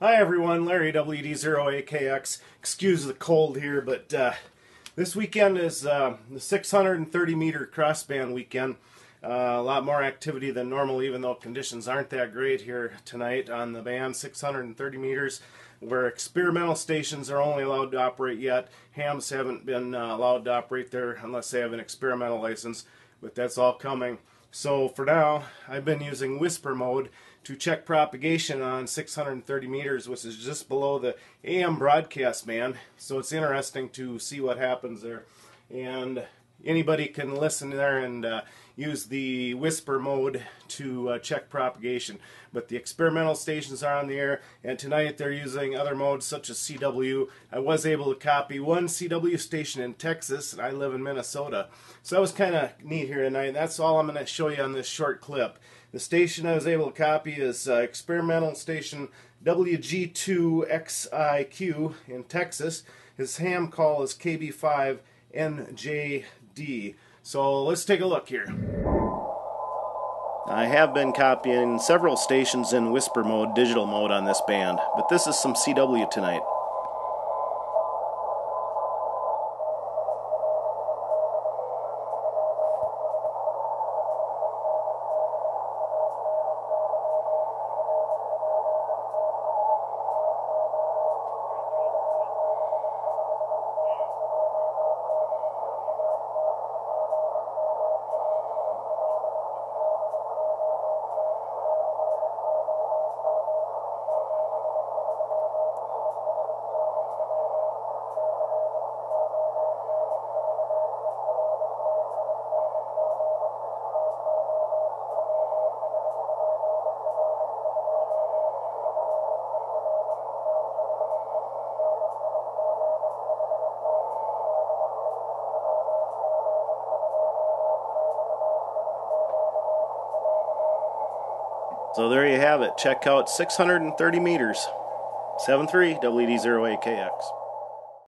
Hi everyone, Larry WD0AKX. Excuse the cold here, but uh, this weekend is uh, the 630 meter crossband weekend. Uh, a lot more activity than normal, even though conditions aren't that great here tonight on the band. 630 meters, where experimental stations are only allowed to operate yet. Hams haven't been uh, allowed to operate there unless they have an experimental license, but that's all coming. So for now, I've been using whisper mode to check propagation on 630 meters, which is just below the AM broadcast band. So it's interesting to see what happens there. And anybody can listen there and uh, use the whisper mode to uh, check propagation. But the experimental stations are on the air, and tonight they're using other modes such as CW. I was able to copy one CW station in Texas, and I live in Minnesota. So that was kind of neat here tonight. That's all I'm going to show you on this short clip. The station I was able to copy is uh, experimental station WG2XIQ in Texas. His ham call is KB5NJ D. So let's take a look here. I have been copying several stations in whisper mode, digital mode on this band, but this is some CW tonight. So there you have it. Check out 630 meters. 73 WD0AKX.